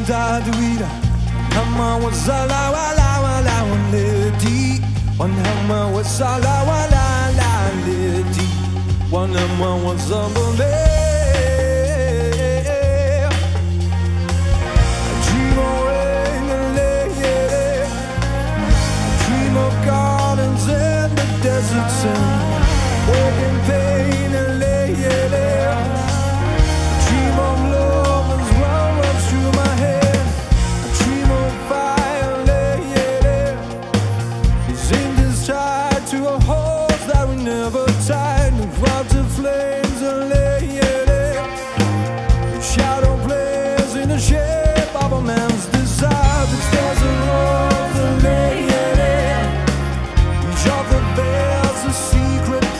mdadwira Hama wazala wala wala wanleti Wanhama wazala wala la leti Wanhama wazala wala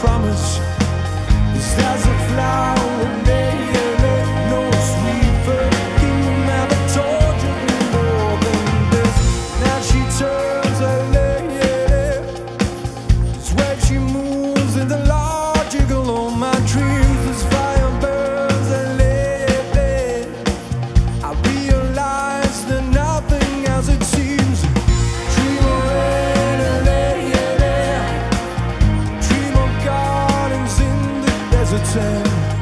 promise. hesitant.